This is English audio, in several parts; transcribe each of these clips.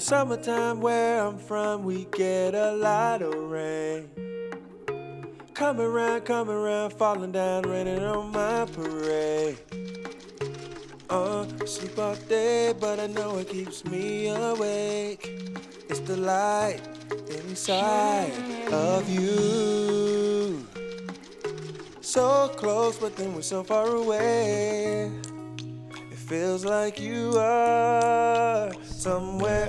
summertime where I'm from, we get a lot of rain. Come around, come around, falling down, raining on my parade. Uh, sleep all day, but I know it keeps me awake. It's the light inside of you. So close, but then we're so far away. It feels like you are somewhere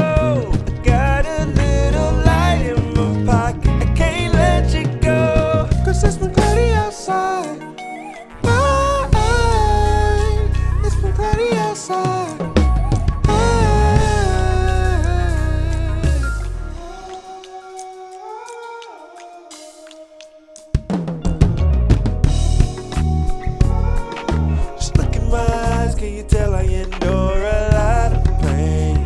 can you tell I endure a lot of pain?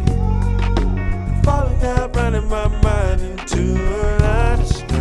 Falling out, running my mind into a lot of strain.